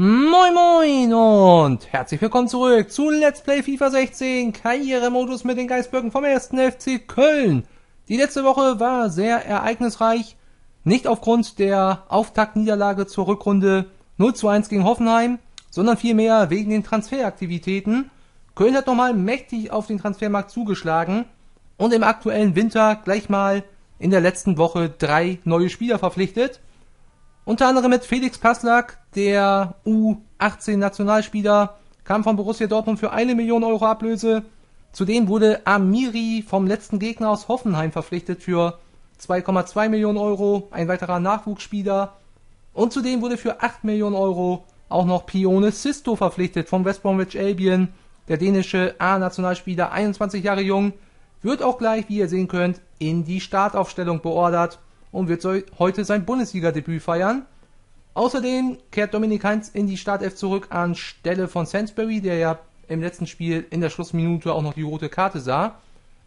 Moin Moin und herzlich willkommen zurück zu Let's Play FIFA 16 Karrieremodus mit den Geistböcken vom 1. FC Köln. Die letzte Woche war sehr ereignisreich, nicht aufgrund der Auftaktniederlage zur Rückrunde 0 zu 1 gegen Hoffenheim, sondern vielmehr wegen den Transferaktivitäten. Köln hat nochmal mächtig auf den Transfermarkt zugeschlagen und im aktuellen Winter gleich mal in der letzten Woche drei neue Spieler verpflichtet. Unter anderem mit Felix Passlack, der U18-Nationalspieler, kam von Borussia Dortmund für eine Million Euro Ablöse. Zudem wurde Amiri vom letzten Gegner aus Hoffenheim verpflichtet für 2,2 Millionen Euro, ein weiterer Nachwuchsspieler. Und zudem wurde für 8 Millionen Euro auch noch Pione Sisto verpflichtet vom West Bromwich Albion. Der dänische A-Nationalspieler, 21 Jahre jung, wird auch gleich, wie ihr sehen könnt, in die Startaufstellung beordert und wird heute sein Bundesliga-Debüt feiern. Außerdem kehrt Dominik Heinz in die Startelf zurück anstelle von Sainsbury, der ja im letzten Spiel in der Schlussminute auch noch die rote Karte sah.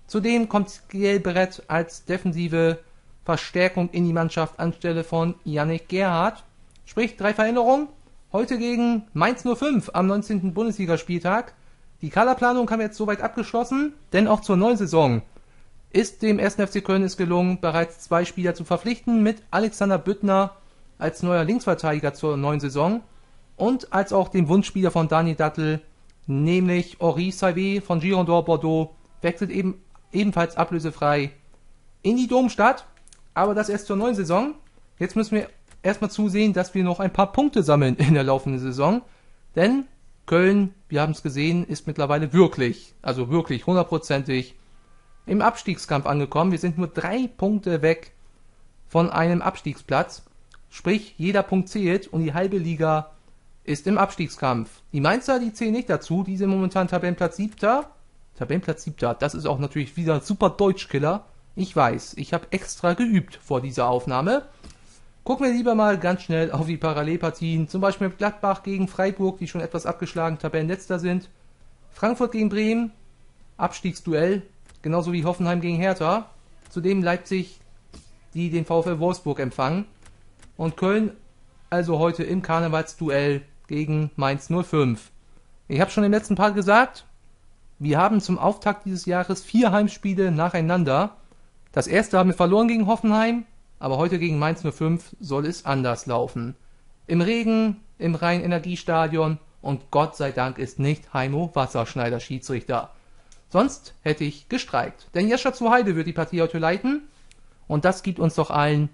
Zudem kommt Gael Brett als defensive Verstärkung in die Mannschaft anstelle von Yannick Gerhardt. Sprich, drei Veränderungen. Heute gegen Mainz 05 am 19. Bundesligaspieltag. Die Kaderplanung haben wir jetzt soweit abgeschlossen, denn auch zur neuen Saison ist dem 1. FC Köln es gelungen, bereits zwei Spieler zu verpflichten mit Alexander Büttner als neuer Linksverteidiger zur neuen Saison und als auch dem Wunschspieler von Dani Dattel, nämlich Henri Saivet von Girondin Bordeaux, wechselt eben ebenfalls ablösefrei in die Domstadt, aber das erst zur neuen Saison. Jetzt müssen wir erstmal zusehen, dass wir noch ein paar Punkte sammeln in der laufenden Saison, denn Köln, wir haben es gesehen, ist mittlerweile wirklich, also wirklich hundertprozentig im Abstiegskampf angekommen. Wir sind nur drei Punkte weg von einem Abstiegsplatz. Sprich, jeder Punkt zählt und die halbe Liga ist im Abstiegskampf. Die Mainzer, die zählen nicht dazu, die sind momentan Tabellenplatz 7. Tabellenplatz 7. Das ist auch natürlich wieder super Deutschkiller. Ich weiß, ich habe extra geübt vor dieser Aufnahme. Gucken wir lieber mal ganz schnell auf die Parallelpartien. Zum Beispiel Gladbach gegen Freiburg, die schon etwas abgeschlagen Tabellenletzter sind. Frankfurt gegen Bremen, Abstiegsduell genauso wie Hoffenheim gegen Hertha. Zudem Leipzig, die den VfL Wolfsburg empfangen. Und Köln also heute im Karnevalsduell gegen Mainz 05. Ich habe schon im letzten Part gesagt, wir haben zum Auftakt dieses Jahres vier Heimspiele nacheinander. Das erste haben wir verloren gegen Hoffenheim, aber heute gegen Mainz 05 soll es anders laufen. Im Regen, im Rhein-Energiestadion und Gott sei Dank ist nicht Heimo Wasserschneider Schiedsrichter. Sonst hätte ich gestreikt. Denn Jescha Heide wird die Partie heute leiten. Und das gibt uns doch allen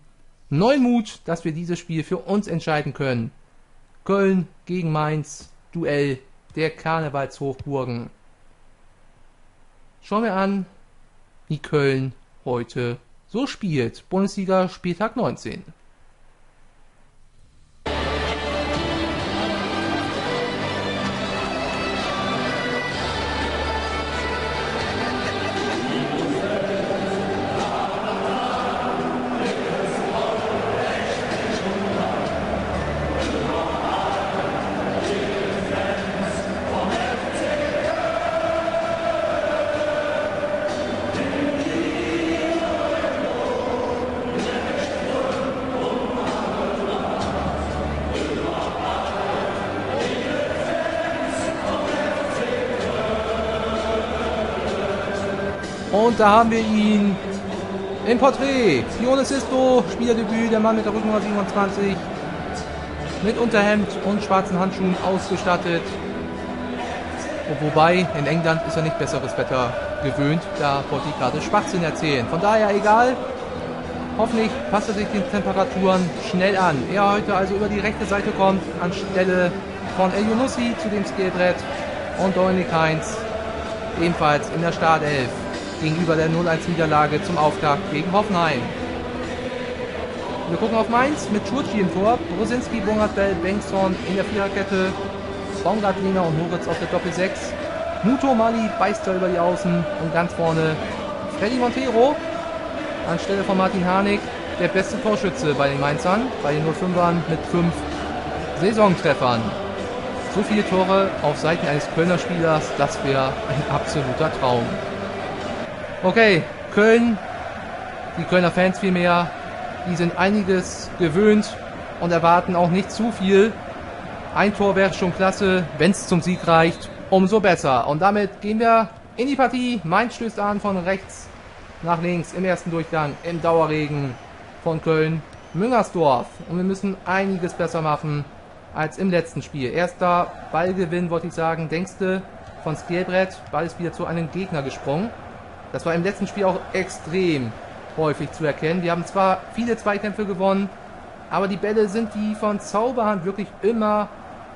neuen Mut, dass wir dieses Spiel für uns entscheiden können. Köln gegen Mainz, Duell der Karnevalshochburgen. Schauen wir an, wie Köln heute so spielt. Bundesliga Spieltag 19. da haben wir ihn im Porträt. Sione Sisto, Spielerdebüt, der Mann mit der Rücknummer 27. Mit Unterhemd und schwarzen Handschuhen ausgestattet. Wobei, in England ist er nicht besseres Wetter gewöhnt. Da wollte ich gerade Schwachsinn erzählen. Von daher egal. Hoffentlich passt er sich den Temperaturen schnell an. Er heute also über die rechte Seite kommt, anstelle von El Yunussi zu dem Skillbrett und Dominik Heinz ebenfalls in der Startelf gegenüber der 0-1-Niederlage zum Auftakt gegen Hoffenheim. Wir gucken auf Mainz mit Schurci im Tor, Brosinski, Bongartel, Bengtson in der Viererkette, Baumgartlinger und Moritz auf der Doppel-6, Muto Mali beißt da über die Außen und ganz vorne Freddy Montero anstelle von Martin Harnik, der beste Torschütze bei den Mainzern, bei den 05ern mit fünf Saisontreffern. So viele Tore auf Seiten eines Kölner Spielers, das wäre ein absoluter Traum. Okay, Köln, die Kölner Fans vielmehr, die sind einiges gewöhnt und erwarten auch nicht zu viel Ein Tor wäre schon klasse, wenn es zum Sieg reicht, umso besser. Und damit gehen wir in die Partie. Mainz stößt an von rechts nach links im ersten Durchgang im Dauerregen von Köln. Müngersdorf. Und wir müssen einiges besser machen als im letzten Spiel. Erster Ballgewinn, wollte ich sagen, denkste von Skelbrett. Ball ist wieder zu einem Gegner gesprungen. Das war im letzten Spiel auch extrem häufig zu erkennen. Wir haben zwar viele Zweikämpfe gewonnen, aber die Bälle sind die von Zauberhand wirklich immer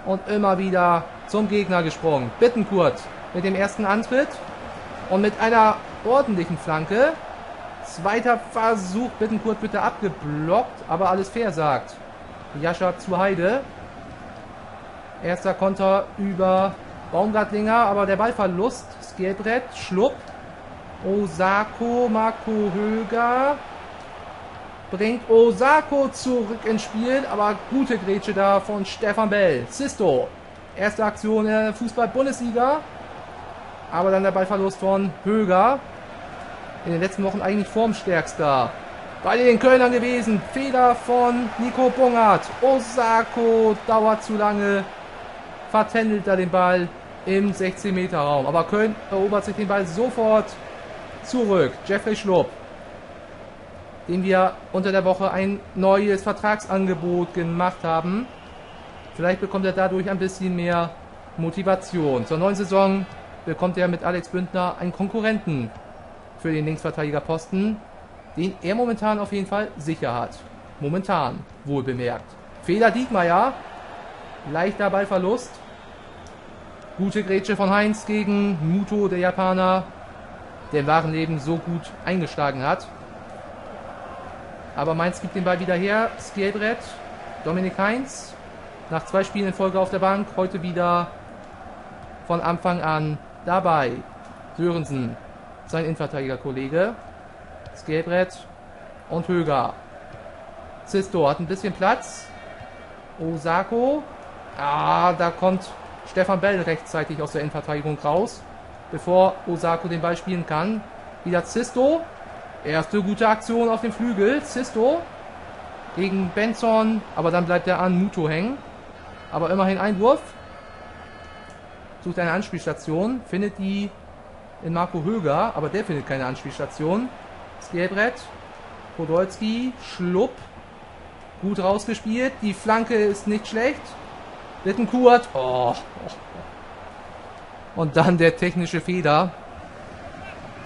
und immer wieder zum Gegner gesprungen. Bittenkurt mit dem ersten Antritt und mit einer ordentlichen Flanke. Zweiter Versuch, Bittenkurt bitte abgeblockt, aber alles fair sagt. Jascha zu Heide. Erster Konter über Baumgartlinger, aber der Ballverlust. Skelbrett, Schlupp. Osako, Marco Höger. Bringt Osako zurück ins Spiel, aber gute Grätsche da von Stefan Bell. Sisto. Erste Aktion der Fußball-Bundesliga. Aber dann der Ballverlust von Höger. In den letzten Wochen eigentlich formstärkster. Bei den Kölnern gewesen. Fehler von Nico Bungert. Osako dauert zu lange. Vertändelt er den Ball im 16-Meter-Raum. Aber Köln erobert sich den Ball sofort zurück. Jeffrey Schlupp, dem wir unter der Woche ein neues Vertragsangebot gemacht haben. Vielleicht bekommt er dadurch ein bisschen mehr Motivation. Zur neuen Saison bekommt er mit Alex Bündner einen Konkurrenten für den Linksverteidigerposten, den er momentan auf jeden Fall sicher hat. Momentan, wohl bemerkt. Fehler Diekmeyer, leichter Ballverlust. Gute Grätsche von Heinz gegen Muto, der Japaner, der im wahren Leben so gut eingeschlagen hat. Aber Mainz gibt den Ball wieder her. Skelbrett, Dominik Heinz, nach zwei Spielen in Folge auf der Bank, heute wieder von Anfang an dabei. Sörensen, sein Innenverteidiger-Kollege. Skelbrett und Höger. Sisto hat ein bisschen Platz. Osako. Ah, da kommt Stefan Bell rechtzeitig aus der Innenverteidigung raus, bevor Osako den Ball spielen kann. Wieder Zisto. Erste gute Aktion auf dem Flügel. Zisto gegen Benson, aber dann bleibt er an Muto hängen. Aber immerhin Einwurf. Sucht eine Anspielstation, findet die in Marco Höger, aber der findet keine Anspielstation. Skelbrett, Podolski, Schlupp, gut rausgespielt. Die Flanke ist nicht schlecht. Bittenkurt, oh. Und dann der technische Fehler.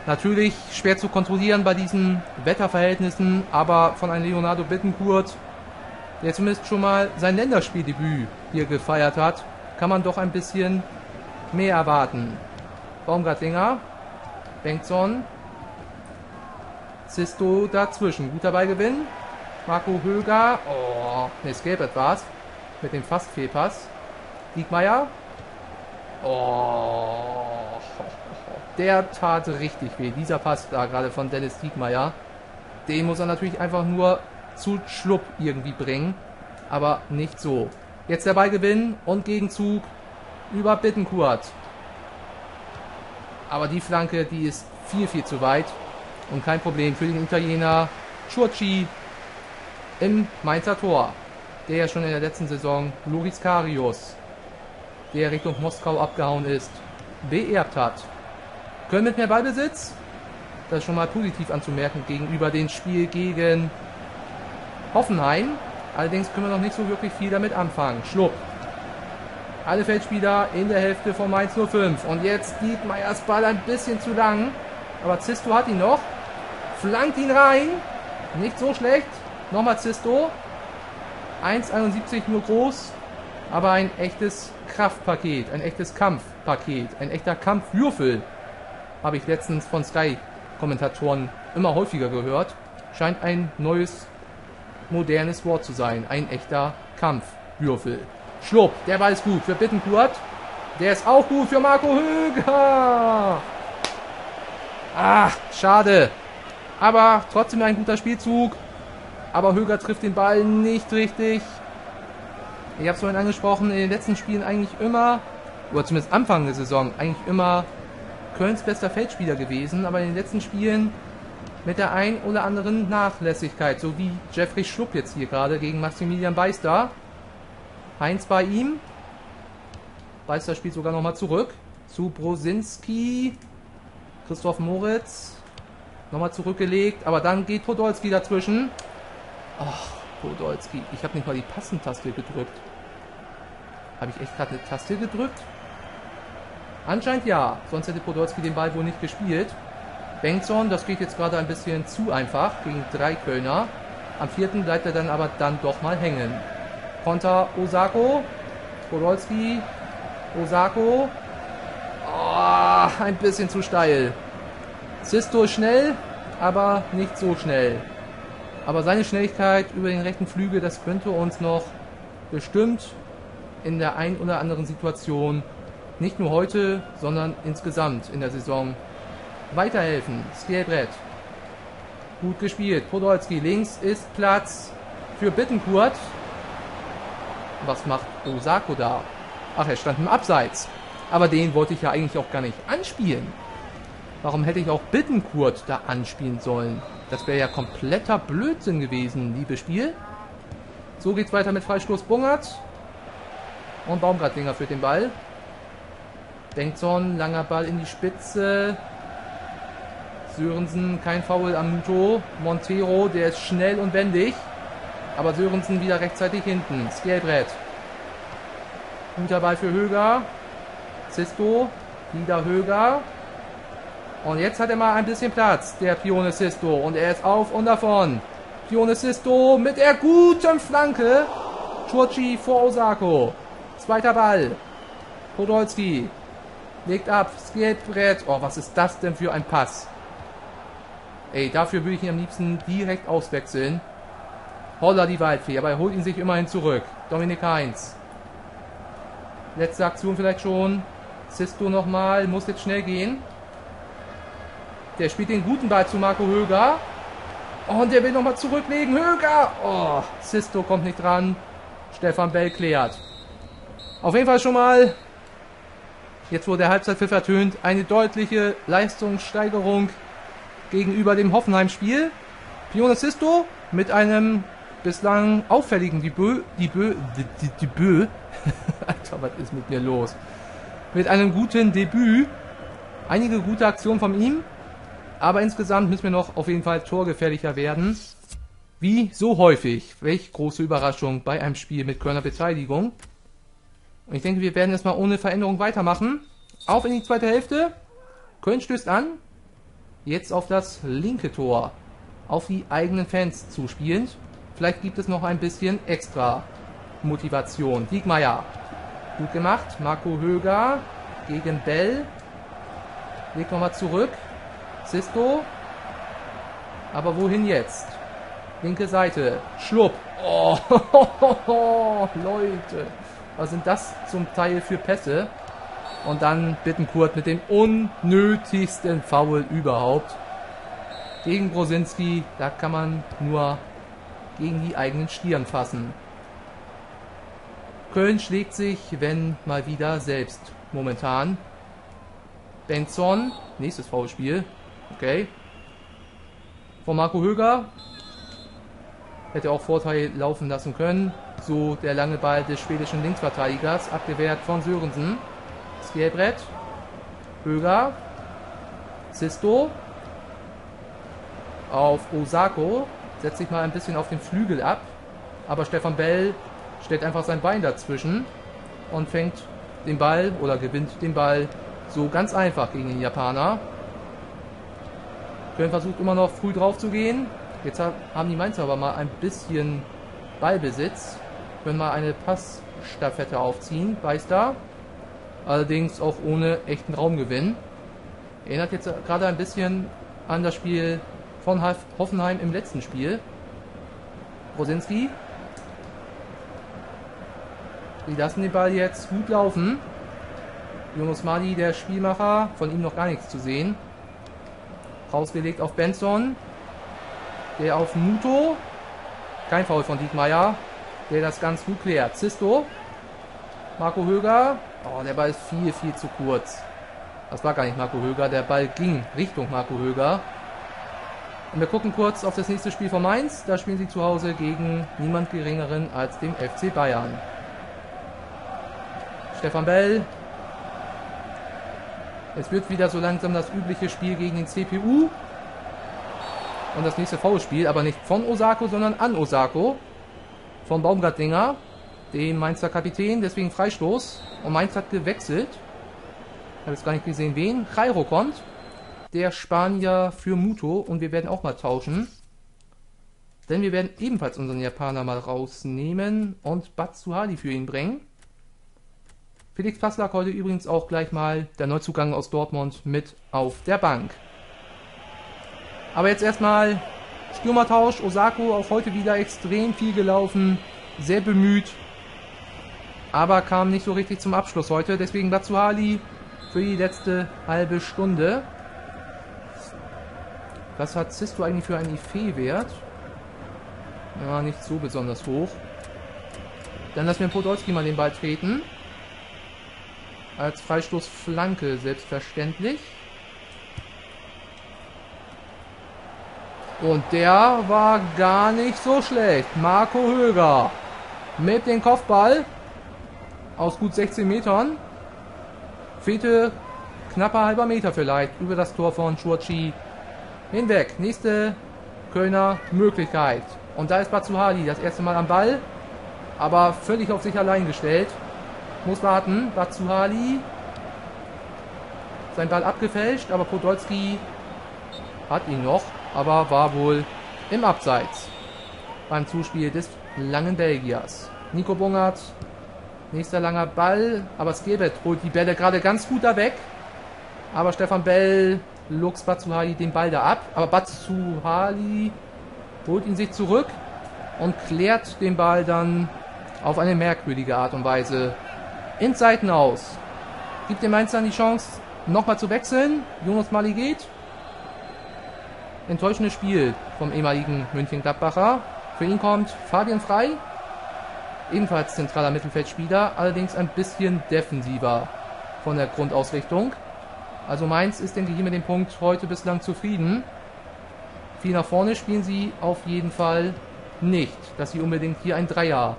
Natürlich schwer zu kontrollieren bei diesen Wetterverhältnissen, aber von einem Leonardo Bittenkurt, der zumindest schon mal sein Länderspieldebüt hier gefeiert hat, kann man doch ein bisschen mehr erwarten. Baumgartlinger, Bengtson, Sisto dazwischen. Guter Beigewinn. Marco Höger, oh, ne, Scalebert war's, mit dem fast Fehlpass. Diekmeyer, oh, der tat richtig weh. Dieser Pass da gerade von Dennis Diekmeyer, den muss er natürlich einfach nur zu Schlupp irgendwie bringen, aber nicht so. Jetzt der Beigewinn und Gegenzug über Bittenkurt. Aber die Flanke, die ist viel, viel zu weit. Und kein Problem für den Italiener Churchi im Mainzer Tor. Der ja schon in der letzten Saison Loris Karius, der Richtung Moskau abgehauen ist, beerbt hat. Können mit mehr Ballbesitz. Das ist schon mal positiv anzumerken gegenüber dem Spiel gegen Hoffenheim. Allerdings können wir noch nicht so wirklich viel damit anfangen. Schlupp alle Feldspieler in der Hälfte von Mainz 05. Und jetzt Dietmeyers Ball ein bisschen zu lang. Aber Zisto hat ihn noch. Flankt ihn rein. Nicht so schlecht. Nochmal Zisto. 1,71 nur groß. Aber ein echtes Kraftpaket. Ein echtes Kampfpaket. Ein echter Kampfwürfel. Habe ich letztens von Sky-Kommentatoren immer häufiger gehört. Scheint ein neues, modernes Wort zu sein. Ein echter Kampfwürfel. Schlupp, der Ball ist gut für Bittenkurt. Der ist auch gut für Marco Höger. Ah, schade. Aber trotzdem ein guter Spielzug. Aber Höger trifft den Ball nicht richtig. Ich habe es vorhin angesprochen, in den letzten Spielen eigentlich immer, oder zumindest Anfang der Saison, eigentlich immer Kölns bester Feldspieler gewesen. Aber in den letzten Spielen mit der ein oder anderen Nachlässigkeit. So wie Jeffrey Schlupp jetzt hier gerade gegen Maximilian Beister. Heinz bei ihm. Beister spielt sogar nochmal zurück zu Brosinski. Christoph Moritz. Nochmal zurückgelegt, aber dann geht Podolski dazwischen. Ach, Podolski. Ich habe nicht mal die Passentaste gedrückt. Habe ich echt gerade eine Taste gedrückt? Anscheinend ja, sonst hätte Podolski den Ball wohl nicht gespielt. Bengtson, das geht jetzt gerade ein bisschen zu einfach gegen drei Kölner. Am vierten bleibt er dann aber dann doch mal hängen. Konter Osako, Podolski, Osako. Oh, ein bisschen zu steil. Sisto schnell, aber nicht so schnell. Aber seine Schnelligkeit über den rechten Flügel, das könnte uns noch bestimmt in der ein oder anderen Situation nicht nur heute, sondern insgesamt in der Saison weiterhelfen. Skelbrett. Gut gespielt. Podolski links ist Platz für Bittenkurt. Was macht Osako da? Ach, er stand im Abseits. Aber den wollte ich ja eigentlich auch gar nicht anspielen. Warum hätte ich auch Bittenkurt da anspielen sollen? Das wäre ja kompletter Blödsinn gewesen, liebes Spiel. So geht's weiter mit Freistoß Bungert. Und Baumgartlinger führt den Ball. Bengtson, langer Ball in die Spitze. Sörensen, kein Foul am Muto. Montero, der ist schnell und wendig. Aber Sörensen wieder rechtzeitig hinten. Skelbrett. Guter Ball für Höger. Sisto. Wieder Höger. Und jetzt hat er mal ein bisschen Platz, der Pione Sisto. Und er ist auf und davon. Pione Sisto mit der guten Flanke. Churchi vor Osako. Zweiter Ball. Podolski. Legt ab. Skelbrett. Oh, was ist das denn für ein Pass? Ey, dafür würde ich ihn am liebsten direkt auswechseln. Holla die Waldfee, aber er holt ihn sich immerhin zurück. Dominik Heinz. Letzte Aktion vielleicht schon. Sisto nochmal, muss jetzt schnell gehen. Der spielt den guten Ball zu Marco Höger. und der will nochmal zurücklegen. Höger! Oh, Sisto kommt nicht dran. Stefan Bell klärt. Auf jeden Fall schon mal, jetzt wo der Halbzeitpfiff ertönt, eine deutliche Leistungssteigerung gegenüber dem Hoffenheim-Spiel. Pione Sisto mit einem bislang auffälligen Debüt, Debüt, Debüt, Alter, was ist mit mir los? Mit einem guten Debüt, einige gute Aktionen von ihm, aber insgesamt müssen wir noch auf jeden Fall torgefährlicher werden. Wie so häufig. Welch große Überraschung bei einem Spiel mit Körner Beteiligung. Und ich denke, wir werden erstmal ohne Veränderung weitermachen. Auf in die zweite Hälfte. Köln stößt an. Jetzt auf das linke Tor. Auf die eigenen Fans zuspielend. Vielleicht gibt es noch ein bisschen extra Motivation. Diekmeyer. Gut gemacht. Marco Höger gegen Bell. Legt nochmal zurück. Sisto. Aber wohin jetzt? Linke Seite. Schlupp. Oh, Leute. Was sind das zum Teil für Pässe? Und dann Bittenkurt mit dem unnötigsten Foul überhaupt. Gegen Brosinski, da kann man nur gegen die eigenen Stirn fassen. Köln schlägt sich, wenn mal wieder selbst momentan. Benson, nächstes Foulspiel. Okay. Von Marco Höger. Hätte auch Vorteil laufen lassen können. So der lange Ball des schwedischen Linksverteidigers, abgewehrt von Sörensen. Skjelbrett. Höger. Sisto. Auf Osako. Setzt sich mal ein bisschen auf den Flügel ab. Aber Stefan Bell stellt einfach sein Bein dazwischen und fängt den Ball oder gewinnt den Ball so ganz einfach gegen den Japaner. Köln versucht immer noch früh drauf zu gehen. Jetzt haben die Mainzer aber mal ein bisschen Ballbesitz. Können mal eine Passstaffette aufziehen. Weiß da. Allerdings auch ohne echten Raumgewinn. Erinnert jetzt gerade ein bisschen an das Spiel von Hoffenheim im letzten Spiel. Rosinski. Die lassen den Ball jetzt gut laufen. Jonas Mali, der Spielmacher, von ihm noch gar nichts zu sehen. Rausgelegt auf Benson. Der auf Muto. Kein Foul von Diekmeyer. Der das ganz gut klärt. Zisto. Marco Höger. Oh, der Ball ist viel, viel zu kurz. Das war gar nicht Marco Höger. Der Ball ging Richtung Marco Höger. Und wir gucken kurz auf das nächste Spiel von Mainz. Da spielen sie zu Hause gegen niemand geringeren als dem FC Bayern. Stefan Bell. Es wird wieder so langsam das übliche Spiel gegen den CPU. Und das nächste Foulspiel, aber nicht von Osako, sondern an Osako. Von Baumgartlinger, dem Mainzer Kapitän, deswegen Freistoß. Und Mainz hat gewechselt. Ich habe jetzt gar nicht gesehen, wen. Jairo kommt. Der Spanier für Muto. Und wir werden auch mal tauschen. Denn wir werden ebenfalls unseren Japaner mal rausnehmen und Batsuhali für ihn bringen. Felix Passlack heute übrigens auch gleich mal der Neuzugang aus Dortmund mit auf der Bank. Aber jetzt erstmal Stürmertausch. Osako auch heute wieder extrem viel gelaufen, sehr bemüht, aber kam nicht so richtig zum Abschluss heute. Deswegen Batsuhali für die letzte halbe Stunde. Was hat Sisto eigentlich für einen IFE-Wert? Ja, nicht so besonders hoch. Dann lassen wir Podolski mal den Ball treten. Als Freistoßflanke selbstverständlich. Und der war gar nicht so schlecht. Marco Höger mit dem Kopfball aus gut 16 Metern. Fehlte knapper halber Meter vielleicht über das Tor von Schuachi hinweg. Nächste Kölner Möglichkeit. Und da ist Batsuhali das erste Mal am Ball, aber völlig auf sich allein gestellt. Muss warten. Batsuhali. Sein Ball abgefälscht, aber Podolski hat ihn noch, aber war wohl im Abseits beim Zuspiel des langen Belgiers. Nico Bungert, nächster langer Ball, aber Skebet holt die Bälle gerade ganz gut da weg. Aber Stefan Bell, Lux Batsuhali den Ball da ab. Aber Batsuhali holt ihn sich zurück und klärt den Ball dann auf eine merkwürdige Art und Weise ins Seiten aus. Gibt dem Mainz dann die Chance, nochmal zu wechseln. Jonas Mali geht. Enttäuschendes Spiel vom ehemaligen München-Gladbacher. Für ihn kommt Fabian Frei, ebenfalls zentraler Mittelfeldspieler, allerdings ein bisschen defensiver von der Grundausrichtung. Also Mainz ist, denke ich, mit dem Punkt heute bislang zufrieden. Viel nach vorne spielen sie auf jeden Fall nicht, dass sie unbedingt hier ein Dreier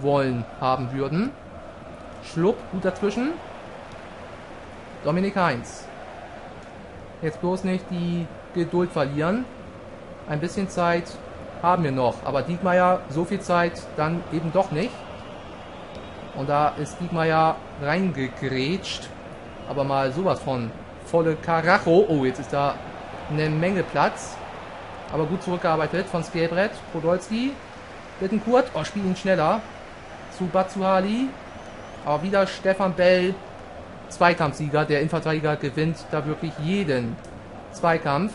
wollen haben würden. Schlupp, gut dazwischen. Dominik Heinz. Jetzt bloß nicht die Geduld verlieren. Ein bisschen Zeit haben wir noch, aber Diekmeyer so viel Zeit dann eben doch nicht. Und da ist Diekmeyer reingegrätscht, aber mal sowas von volle Karacho. Oh, jetzt ist da eine Menge Platz. Aber gut zurückgearbeitet von Skelbrett. Podolski. Bittenkurt. Oh, spielt ihn schneller. Zu Batsuhali. Aber wieder Stefan Bell. Zweikampfsieger. Der Innenverteidiger gewinnt da wirklich jeden Zweikampf.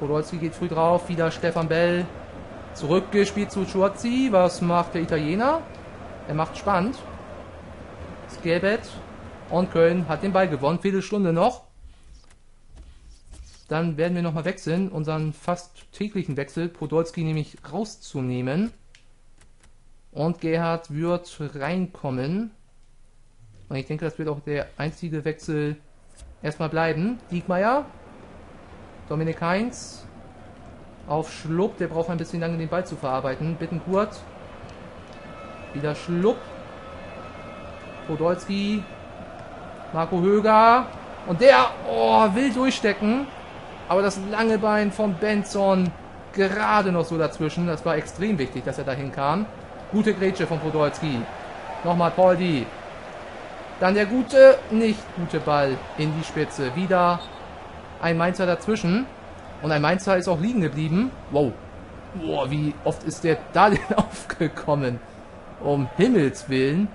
Podolski geht früh drauf. Wieder Stefan Bell. Zurückgespielt zu Schurzi. Was macht der Italiener? Er macht spannend. Skelbett. Und Köln hat den Ball gewonnen. Viertelstunde noch. Dann werden wir nochmal wechseln, unseren fast täglichen Wechsel, Podolski nämlich rauszunehmen. Und Gerhard wird reinkommen. Und ich denke, das wird auch der einzige Wechsel erstmal bleiben. Diekmeyer, Dominik Heinz, auf Schlupp, der braucht ein bisschen lange den Ball zu verarbeiten. Bittenkurt, wieder Schlupp, Podolski, Marco Höger, und der, oh, will durchstecken. Aber das lange Bein von Benson gerade noch so dazwischen. Das war extrem wichtig, dass er dahin kam. Gute Grätsche von Podolski. Nochmal Poldi. Dann der gute, nicht gute Ball in die Spitze. Wieder ein Mainzer dazwischen. Und ein Mainzer ist auch liegen geblieben. Wow. Boah, wie oft ist der da denn aufgekommen? Um Himmels Willen.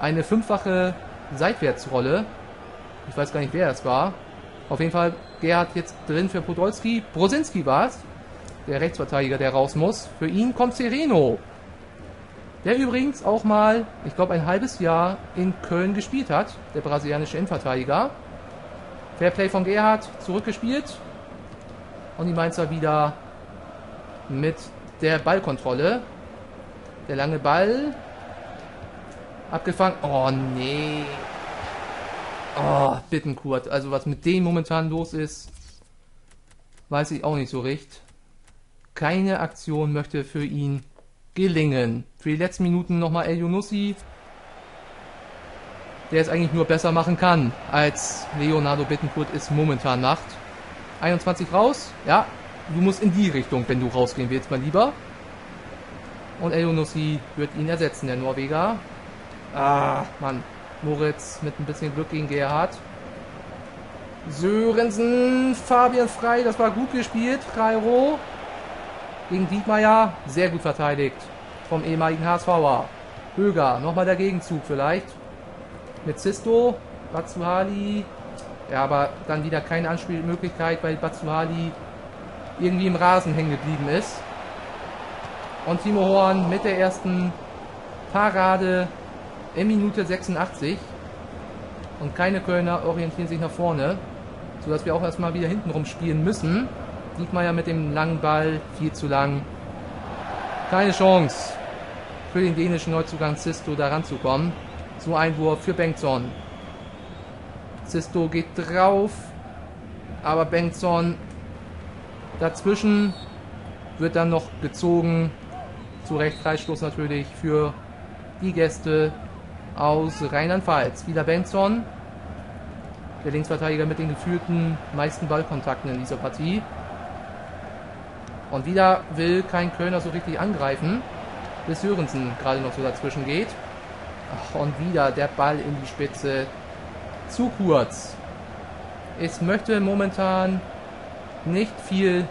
Eine fünffache Seitwärtsrolle. Ich weiß gar nicht, wer es war. Auf jeden Fall Gerhard jetzt drin für Podolski. Brosinski war es. Der Rechtsverteidiger, der raus muss. Für ihn kommt Sereno. Der übrigens auch mal, ich glaube, ein halbes Jahr in Köln gespielt hat. Der brasilianische Innenverteidiger. Fairplay von Gerhard zurückgespielt. Und die Mainzer wieder mit der Ballkontrolle. Der lange Ball. Abgefangen. Oh nee. Oh, Bittenkurt. Also was mit dem momentan los ist, weiß ich auch nicht so recht. Keine Aktion möchte für ihn gelingen. Für die letzten Minuten nochmal El Yunussi. der es eigentlich nur besser machen kann, als Leonardo Bittencourt es momentan macht. 21 raus, ja, du musst in die Richtung, wenn du rausgehen willst, mal lieber. Und Elionossi wird ihn ersetzen, der Norweger. Ah, Mann. Moritz mit ein bisschen Glück gegen Gerhard. Sörensen, Fabian Frei, das war gut gespielt. Kairo gegen Dietmeier, sehr gut verteidigt vom ehemaligen HSVer. Höger, nochmal der Gegenzug vielleicht. Mit Sisto, Batsuhali. Ja, aber dann wieder keine Anspielmöglichkeit, weil Batsuhali irgendwie im Rasen hängen geblieben ist. Und Timo Horn mit der ersten Parade in Minute 86. Und keine Kölner orientieren sich nach vorne, sodass wir auch erstmal wieder hintenrum spielen müssen. Diekmeyer mit dem langen Ball, viel zu lang. Keine Chance für den dänischen Neuzugang Sisto da ranzukommen. So Einwurf für Bengtson. Sisto geht drauf, aber Bengtson dazwischen wird dann noch gezogen. Zu Recht Freistoß natürlich für die Gäste aus Rheinland-Pfalz. Wieder Bengtson, der Linksverteidiger mit den geführten meisten Ballkontakten in dieser Partie. Und wieder will kein Kölner so richtig angreifen, bis Sörensen gerade noch so dazwischen geht. Und wieder der Ball in die Spitze. Zu kurz. Es möchte momentan nicht viel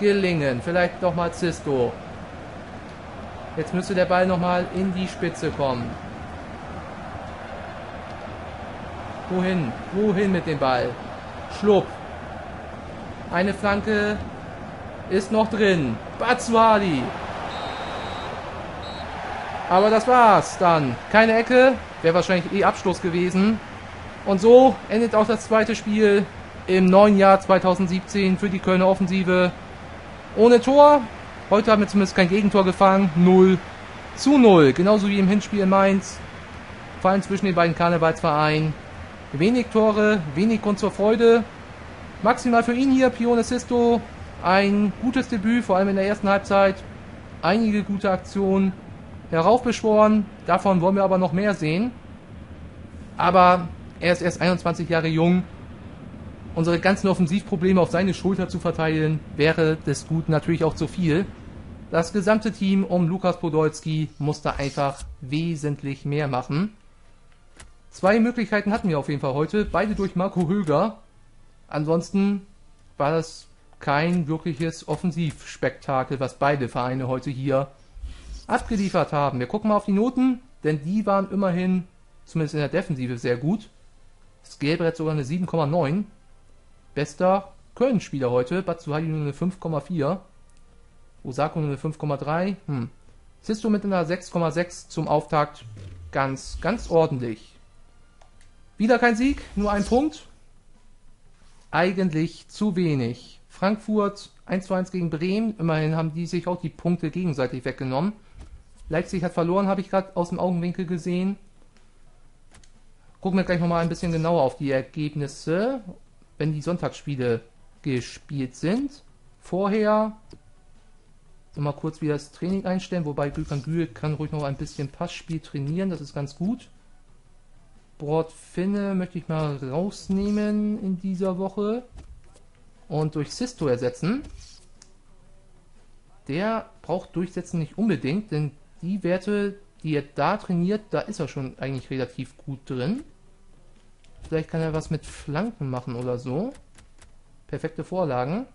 gelingen. Vielleicht doch mal Cisco. Jetzt müsste der Ball nochmal in die Spitze kommen. Wohin? Wohin mit dem Ball? Schlupp. Eine Flanke ist noch drin. Batsuali. Aber das war's dann. Keine Ecke. Wäre wahrscheinlich eh Abschluss gewesen. Und so endet auch das zweite Spiel im neuen Jahr 2017 für die Kölner Offensive. Ohne Tor. Heute haben wir zumindest kein Gegentor gefangen. 0 zu 0. Genauso wie im Hinspiel in Mainz. Fallen zwischen den beiden Karnevalsvereinen. Wenig Tore, wenig Grund zur Freude. Maximal für ihn hier, Pione Sisto. Ein gutes Debüt, vor allem in der ersten Halbzeit. Einige gute Aktionen heraufbeschworen. Davon wollen wir aber noch mehr sehen. Aber er ist erst 21 Jahre jung. Unsere ganzen Offensivprobleme auf seine Schulter zu verteilen, wäre des Guten natürlich auch zu viel. Das gesamte Team um Lukas Podolski muss da einfach wesentlich mehr machen. Zwei Möglichkeiten hatten wir auf jeden Fall heute, beide durch Marco Höger. Ansonsten war das kein wirkliches Offensivspektakel, was beide Vereine heute hier abgeliefert haben. Wir gucken mal auf die Noten, denn die waren immerhin, zumindest in der Defensive, sehr gut. Das Gelbe hat sogar eine 7,9. Bester Köln-Spieler heute, Batsuhagi nur eine 5,4. Osako nur eine 5,3. Hm. Sisto mit einer 6,6 zum Auftakt. Ganz, ganz ordentlich. Wieder kein Sieg, nur ein Punkt. Eigentlich zu wenig. Frankfurt 1 zu 1 gegen Bremen. Immerhin haben die sich auch die Punkte gegenseitig weggenommen. Leipzig hat verloren, habe ich gerade aus dem Augenwinkel gesehen. Gucken wir gleich nochmal ein bisschen genauer auf die Ergebnisse, wenn die Sonntagsspiele gespielt sind. Vorher mal kurz wieder das Training einstellen, wobei Gökhan Gül kann ruhig noch ein bisschen Passspiel trainieren, das ist ganz gut. Brot Finne möchte ich mal rausnehmen in dieser Woche und durch Sisto ersetzen. Der braucht Durchsetzen nicht unbedingt, denn die Werte, die er da trainiert, da ist er schon eigentlich relativ gut drin. Vielleicht kann er was mit Flanken machen oder so. Perfekte Vorlagen.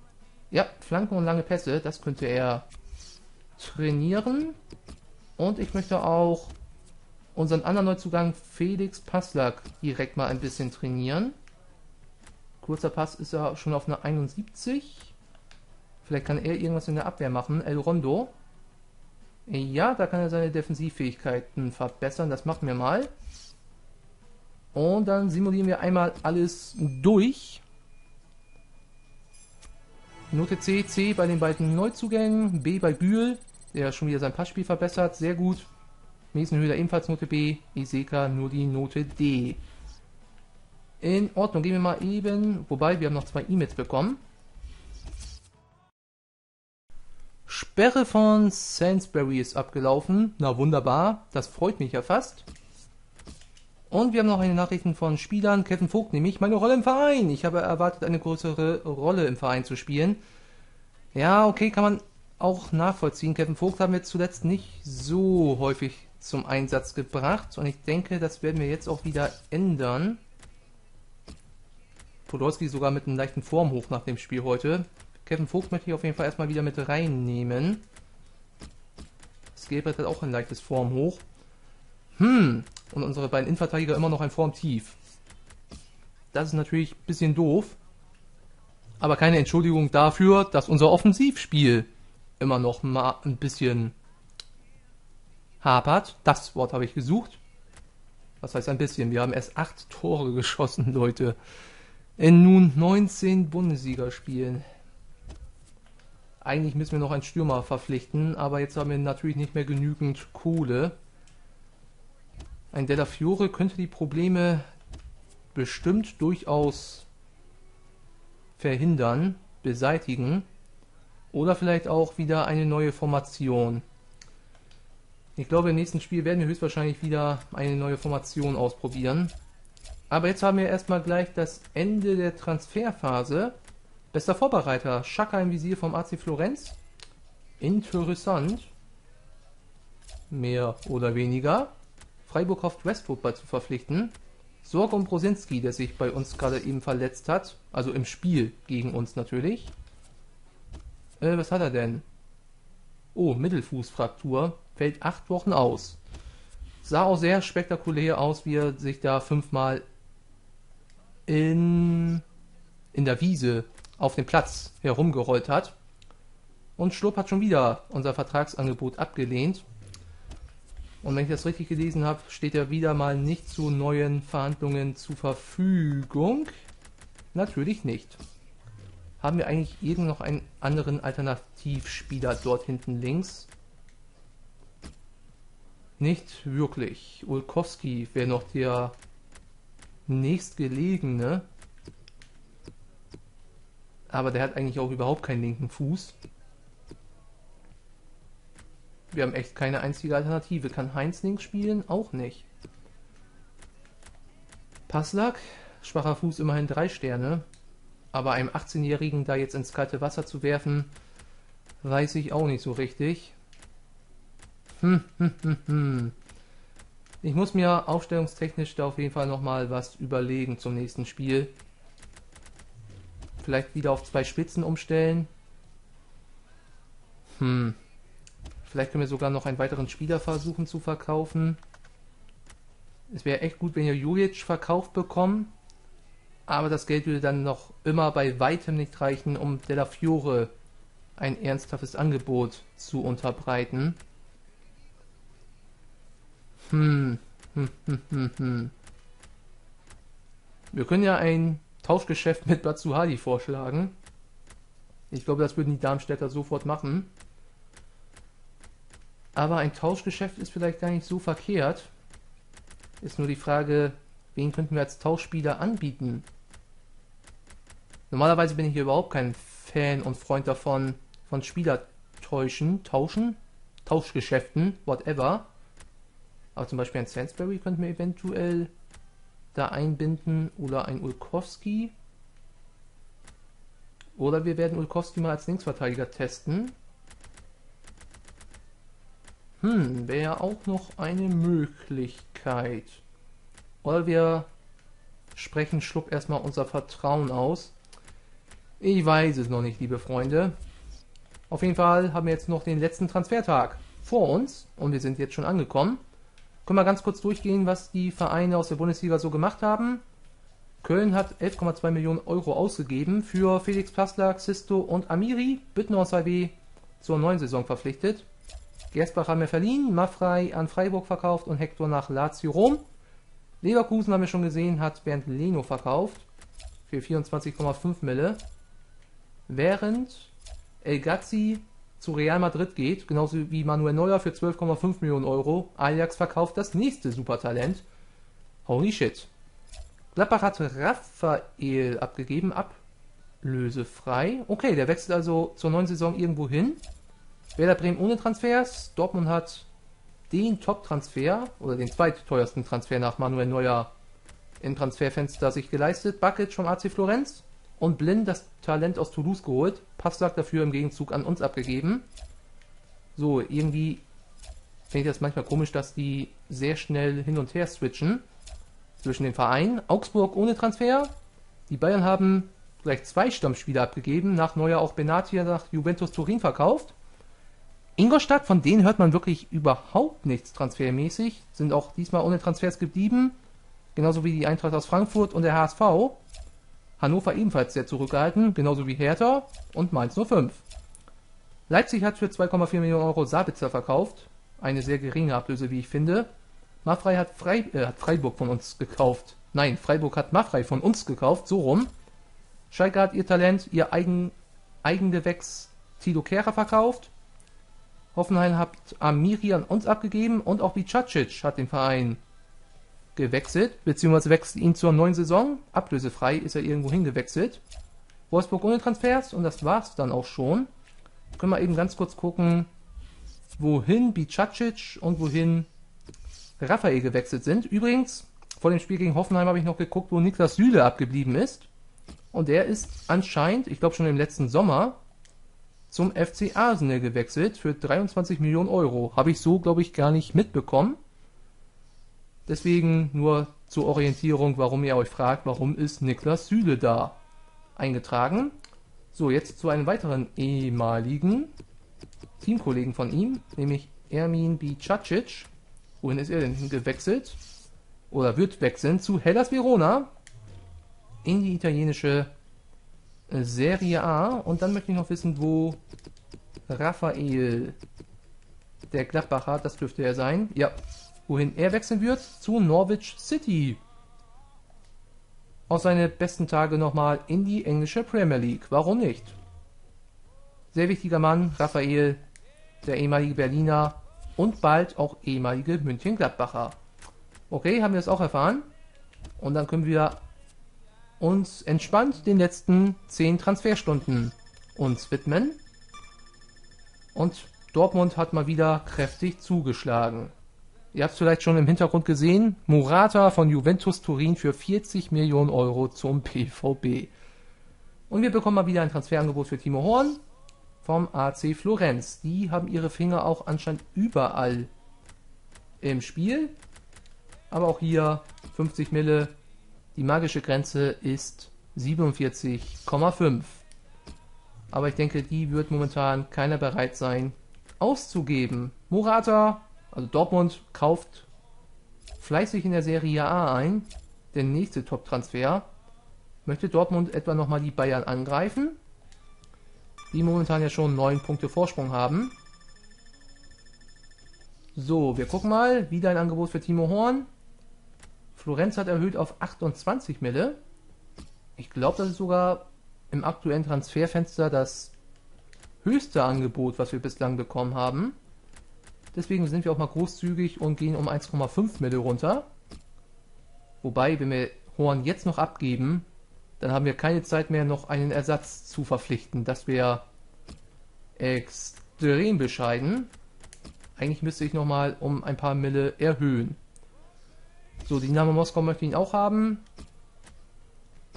Ja, Flanken und lange Pässe, das könnte er trainieren. Und ich möchte auch unseren anderen Neuzugang Felix Passlack direkt mal ein bisschen trainieren. Kurzer Pass ist er schon auf einer 71. Vielleicht kann er irgendwas in der Abwehr machen. El Rondo. Ja, da kann er seine Defensivfähigkeiten verbessern. Das machen wir mal. Und dann simulieren wir einmal alles durch. Note C, C bei den beiden Neuzugängen, B bei Bühl, der schon wieder sein Passspiel verbessert, sehr gut. Mesenhöhler ebenfalls Note B, Iseka nur die Note D. In Ordnung, gehen wir mal eben, wobei wir haben noch zwei E-Mails bekommen. Sperre von Sainsbury ist abgelaufen. Na wunderbar, das freut mich ja fast. Und wir haben noch eine Nachricht von Spielern. Kevin Vogt, nämlich meine Rolle im Verein. Ich habe erwartet, eine größere Rolle im Verein zu spielen. Ja, okay, kann man auch nachvollziehen. Kevin Vogt haben wir zuletzt nicht so häufig zum Einsatz gebracht. Und ich denke, das werden wir jetzt auch wieder ändern. Podolski sogar mit einem leichten Formhoch nach dem Spiel heute. Kevin Vogt möchte ich auf jeden Fall erstmal wieder mit reinnehmen. Das Gelbrett hat auch ein leichtes Formhoch. Hm, und unsere beiden Innenverteidiger immer noch ein Formtief. Das ist natürlich ein bisschen doof. Aber keine Entschuldigung dafür, dass unser Offensivspiel immer noch mal ein bisschen hapert. Das Wort habe ich gesucht. Was heißt ein bisschen? Wir haben erst acht Tore geschossen, Leute. In nun 19 Bundesligaspielen. Eigentlich müssen wir noch einen Stürmer verpflichten, aber jetzt haben wir natürlich nicht mehr genügend Kohle. Ein Della Fiore könnte die Probleme bestimmt durchaus verhindern, beseitigen oder vielleicht auch wieder eine neue Formation. Ich glaube, im nächsten Spiel werden wir höchstwahrscheinlich wieder eine neue Formation ausprobieren. Aber jetzt haben wir erstmal gleich das Ende der Transferphase. Bester Vorbereiter, Schaka im Visier vom AC Florenz. Interessant. Mehr oder weniger. Freiburg hofft bald zu verpflichten. Sorge um Brosinski, der sich bei uns gerade eben verletzt hat. Also im Spiel gegen uns natürlich. Äh, was hat er denn? Oh, Mittelfußfraktur. Fällt acht Wochen aus. Sah auch sehr spektakulär aus, wie er sich da fünfmal in, in der Wiese auf dem Platz herumgerollt hat. Und Schlupp hat schon wieder unser Vertragsangebot abgelehnt. Und wenn ich das richtig gelesen habe, steht er wieder mal nicht zu neuen Verhandlungen zur Verfügung. Natürlich nicht. Haben wir eigentlich irgend noch einen anderen Alternativspieler dort hinten links? Nicht wirklich. Ulkowski wäre noch der nächstgelegene. Aber der hat eigentlich auch überhaupt keinen linken Fuß. Wir haben echt keine einzige Alternative. Kann Heinz links spielen? Auch nicht. Passlack, schwacher Fuß immerhin drei Sterne. Aber einem 18-Jährigen da jetzt ins kalte Wasser zu werfen, weiß ich auch nicht so richtig. Hm, hm, hm, hm. Ich muss mir aufstellungstechnisch da auf jeden Fall nochmal was überlegen zum nächsten Spiel. Vielleicht wieder auf zwei Spitzen umstellen. Hm. Vielleicht können wir sogar noch einen weiteren Spieler versuchen zu verkaufen. Es wäre echt gut, wenn wir Julic verkauft bekommen. Aber das Geld würde dann noch immer bei weitem nicht reichen, um Della Fiore ein ernsthaftes Angebot zu unterbreiten. Hm. Hm, hm, hm, hm. Wir können ja ein Tauschgeschäft mit Batsuhadi vorschlagen. Ich glaube, das würden die Darmstädter sofort machen. Aber ein Tauschgeschäft ist vielleicht gar nicht so verkehrt. Ist nur die Frage, wen könnten wir als Tauschspieler anbieten? Normalerweise bin ich hier überhaupt kein Fan und Freund davon, von Spielertäuschen, tauschen, Tauschgeschäften, whatever. Aber zum Beispiel ein Sainsbury könnten wir eventuell da einbinden oder ein Ulkowski. Oder wir werden Ulkowski mal als Linksverteidiger testen. Hm, wäre auch noch eine Möglichkeit. Oder wir sprechen Schluck erstmal unser Vertrauen aus. Ich weiß es noch nicht, liebe Freunde. Auf jeden Fall haben wir jetzt noch den letzten Transfertag vor uns und wir sind jetzt schon angekommen. Können wir ganz kurz durchgehen, was die Vereine aus der Bundesliga so gemacht haben. Köln hat 11,2 Millionen Euro ausgegeben für Felix Passlack, Sisto und Amiri. Büttner 2W zur neuen Saison verpflichtet. Gersbach haben wir verliehen, Maffrey an Freiburg verkauft und Hector nach Lazio Rom. Leverkusen haben wir schon gesehen, hat Bernd Leno verkauft für 24,5 Mille. Während El Gazzi zu Real Madrid geht, genauso wie Manuel Neuer für 12,5 Millionen Euro. Ajax verkauft das nächste Supertalent. Holy shit. Gladbach hat Raphael abgegeben, ablösefrei. Okay, der wechselt also zur neuen Saison irgendwo hin. Werder Bremen ohne Transfers. Dortmund hat den Top-Transfer oder den zweitteuersten Transfer nach Manuel Neuer im Transferfenster sich geleistet. Bucket vom AC Florenz und Blind das Talent aus Toulouse geholt. Passlack dafür im Gegenzug an uns abgegeben. So, irgendwie finde ich das manchmal komisch, dass die sehr schnell hin und her switchen zwischen den Vereinen. Augsburg ohne Transfer. Die Bayern haben gleich zwei Stammspieler abgegeben, nach Neuer auch Benatia nach Juventus Turin verkauft. Ingolstadt, von denen hört man wirklich überhaupt nichts transfermäßig, sind auch diesmal ohne Transfers geblieben, genauso wie die Eintracht aus Frankfurt und der HSV. Hannover ebenfalls sehr zurückgehalten, genauso wie Hertha und Mainz 05. Leipzig hat für 2,4 Millionen Euro Sabitzer verkauft, eine sehr geringe Ablöse, wie ich finde. Maffrey hat, Frei, äh, hat Freiburg von uns gekauft. Nein, Freiburg hat Maffrey von uns gekauft, so rum. Schalke hat ihr Talent, ihr eigen, Eigengewächs Tilo Kehrer verkauft. Hoffenheim hat Amiri an uns abgegeben und auch Bicacic hat den Verein gewechselt, beziehungsweise wechselt ihn zur neuen Saison. Ablösefrei ist er irgendwo hingewechselt. Wolfsburg ohne Transfers und das war's dann auch schon. Können wir eben ganz kurz gucken, wohin Bicacic und wohin Raphael gewechselt sind. Übrigens, vor dem Spiel gegen Hoffenheim habe ich noch geguckt, wo Niklas Süle abgeblieben ist. Und der ist anscheinend, ich glaube schon im letzten Sommer, zum FC Arsenal gewechselt für 23 Millionen Euro. Habe ich so, glaube ich, gar nicht mitbekommen. Deswegen nur zur Orientierung, warum ihr euch fragt, warum ist Niklas Süle da eingetragen. So, jetzt zu einem weiteren ehemaligen Teamkollegen von ihm, nämlich Ermin Bicacic. Wohin ist er denn gewechselt? Oder wird wechseln zu Hellas Verona in die italienische äh, Serie A. Und dann möchte ich noch wissen, wo Raphael, der Gladbacher, das dürfte er sein, ja, wohin er wechseln wird, zu Norwich City. Aus seine besten Tage nochmal in die englische Premier League. Warum nicht? Sehr wichtiger Mann, Raphael, der ehemalige Berliner und bald auch ehemalige München-Gladbacher. Okay, haben wir es auch erfahren. Und dann können wir uns entspannt den letzten 10 Transferstunden uns widmen. Und Dortmund hat mal wieder kräftig zugeschlagen. Ihr habt es vielleicht schon im Hintergrund gesehen. Murata von Juventus Turin für 40 Millionen Euro zum PVB. Und wir bekommen mal wieder ein Transferangebot für Timo Horn vom AC Florenz. Die haben ihre Finger auch anscheinend überall im Spiel. Aber auch hier 50 Mille die magische Grenze ist 47,5. Aber ich denke, die wird momentan keiner bereit sein auszugeben. Murata, also Dortmund, kauft fleißig in der Serie A ein. Der nächste Top-Transfer. Möchte Dortmund etwa nochmal die Bayern angreifen? Die momentan ja schon 9 Punkte Vorsprung haben. So, wir gucken mal. Wieder ein Angebot für Timo Horn. Florenz hat erhöht auf 28 Mille. Ich glaube, das ist sogar im aktuellen Transferfenster das höchste Angebot, was wir bislang bekommen haben. Deswegen sind wir auch mal großzügig und gehen um 1,5 Mille runter. Wobei, wenn wir Horn jetzt noch abgeben, dann haben wir keine Zeit mehr, noch einen Ersatz zu verpflichten. Das wäre extrem bescheiden. Eigentlich müsste ich nochmal um ein paar Mille erhöhen. So, Dynamo Moskau möchte ihn auch haben.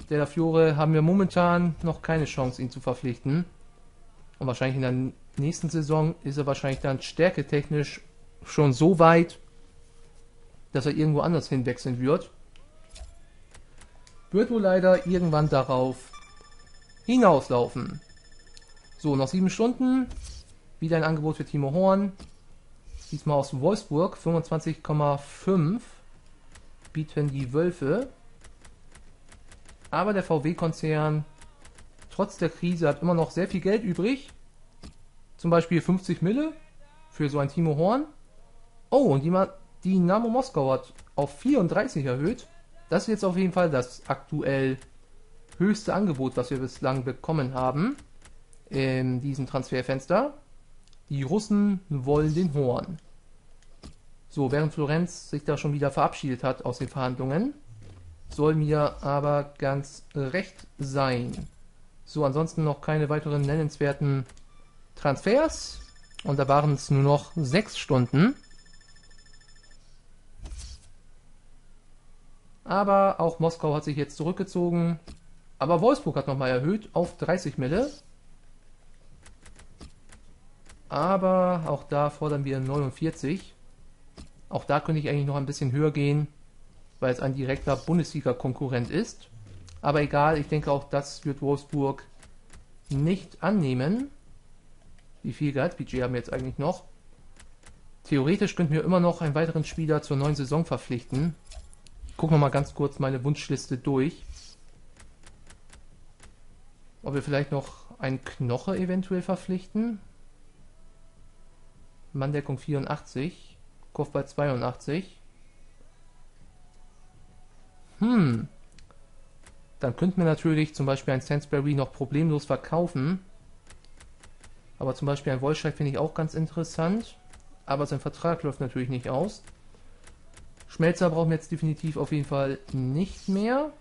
Der Fiore haben wir momentan noch keine Chance, ihn zu verpflichten. Und wahrscheinlich in der nächsten Saison ist er wahrscheinlich dann stärketechnisch schon so weit, dass er irgendwo anders hinwechseln wird. Wird wohl leider irgendwann darauf hinauslaufen. So, noch sieben Stunden. Wieder ein Angebot für Timo Horn. Diesmal aus Wolfsburg, 25,5 bieten die Wölfe. Aber der VW-Konzern, trotz der Krise, hat immer noch sehr viel Geld übrig. Zum Beispiel 50 Mille für so ein Timo Horn. Oh, und die, die Namo Moskau hat auf 34 erhöht. Das ist jetzt auf jeden Fall das aktuell höchste Angebot, was wir bislang bekommen haben in diesem Transferfenster. Die Russen wollen den Horn. So, während Florenz sich da schon wieder verabschiedet hat aus den Verhandlungen, soll mir aber ganz recht sein. So, ansonsten noch keine weiteren nennenswerten Transfers. Und da waren es nur noch sechs Stunden. Aber auch Moskau hat sich jetzt zurückgezogen. Aber Wolfsburg hat nochmal erhöht auf 30 Mille. Aber auch da fordern wir 49. Auch da könnte ich eigentlich noch ein bisschen höher gehen, weil es ein direkter Bundesliga-Konkurrent ist. Aber egal, ich denke auch das wird Wolfsburg nicht annehmen. Wie viel Gehaltsbudget haben wir jetzt eigentlich noch? Theoretisch könnten wir immer noch einen weiteren Spieler zur neuen Saison verpflichten. Gucken wir mal ganz kurz meine Wunschliste durch. Ob wir vielleicht noch einen Knoche eventuell verpflichten. Manndeckung 84. Kopfball 82. Hm. Dann könnten wir natürlich zum Beispiel ein Sainsbury noch problemlos verkaufen. Aber zum Beispiel ein Wolscheid finde ich auch ganz interessant. Aber sein Vertrag läuft natürlich nicht aus. Schmelzer brauchen wir jetzt definitiv auf jeden Fall nicht mehr.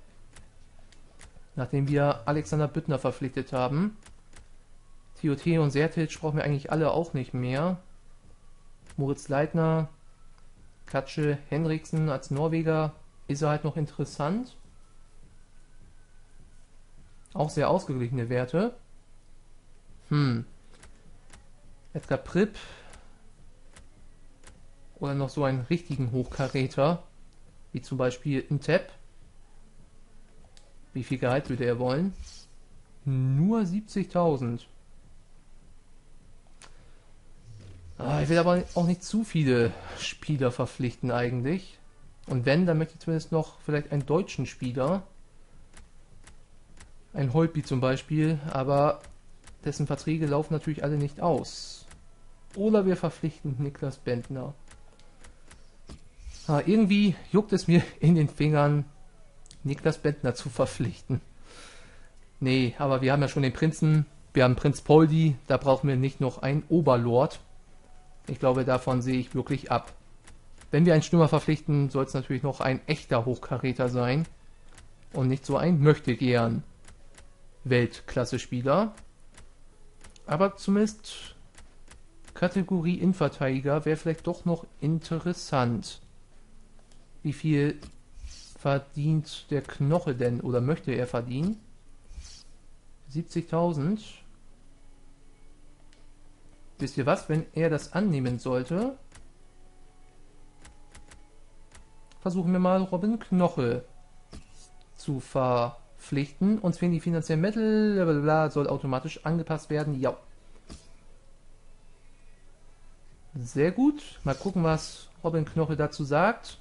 Nachdem wir Alexander Büttner verpflichtet haben. TOT und Sertic brauchen wir eigentlich alle auch nicht mehr. Moritz Leitner, Katsche Henriksen als Norweger ist er halt noch interessant. Auch sehr ausgeglichene Werte. Hm. Edgar Pripp. Oder noch so einen richtigen Hochkaräter. Wie zum Beispiel Intep. Wie viel Gehalt würde er wollen? Nur 70.000. Ah, ich will aber auch nicht zu viele Spieler verpflichten eigentlich. Und wenn, dann möchte ich zumindest noch vielleicht einen deutschen Spieler. Ein Holpi zum Beispiel, aber dessen Verträge laufen natürlich alle nicht aus. Oder wir verpflichten Niklas Bentner. Ah, irgendwie juckt es mir in den Fingern, Niklas Bentner zu verpflichten. Nee, aber wir haben ja schon den Prinzen, wir haben Prinz Poldi, da brauchen wir nicht noch einen Oberlord. Ich glaube, davon sehe ich wirklich ab. Wenn wir einen Stürmer verpflichten, soll es natürlich noch ein echter Hochkaräter sein und nicht so ein Möchtegern Weltklasse-Spieler. Aber zumindest Kategorie Innenverteidiger wäre vielleicht doch noch interessant. Wie viel verdient der Knoche denn oder möchte er verdienen? 70.000. Wisst ihr was, wenn er das annehmen sollte, versuchen wir mal Robin Knoche zu verpflichten. Uns fehlen die finanziellen Mittel, soll automatisch angepasst werden. Ja. Sehr gut. Mal gucken, was Robin Knoche dazu sagt.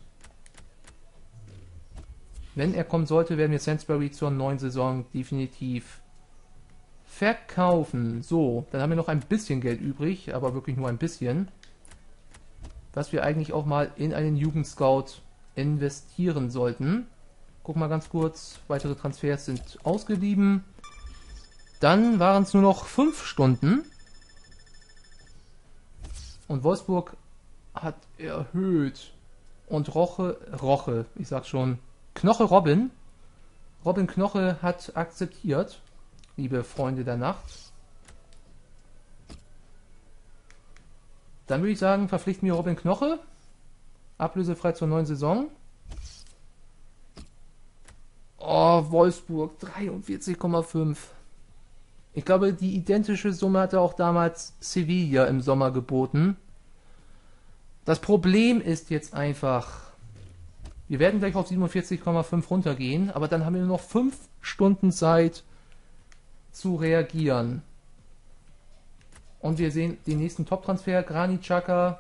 Wenn er kommen sollte, werden wir Sainsbury zur neuen Saison definitiv verkaufen. So, dann haben wir noch ein bisschen Geld übrig, aber wirklich nur ein bisschen. Was wir eigentlich auch mal in einen Jugendscout investieren sollten. Guck mal ganz kurz, weitere Transfers sind ausgeblieben. Dann waren es nur noch fünf Stunden. Und Wolfsburg hat erhöht. Und Roche, Roche, ich sag schon, Knoche Robin. Robin Knoche hat akzeptiert liebe Freunde der Nacht. Dann würde ich sagen, verpflichten wir Robin Knoche. Ablösefrei zur neuen Saison. Oh, Wolfsburg, 43,5. Ich glaube, die identische Summe hatte auch damals Sevilla im Sommer geboten. Das Problem ist jetzt einfach, wir werden gleich auf 47,5 runtergehen, aber dann haben wir nur noch 5 Stunden Zeit, zu reagieren. Und wir sehen den nächsten Top-Transfer, Granit Xhaka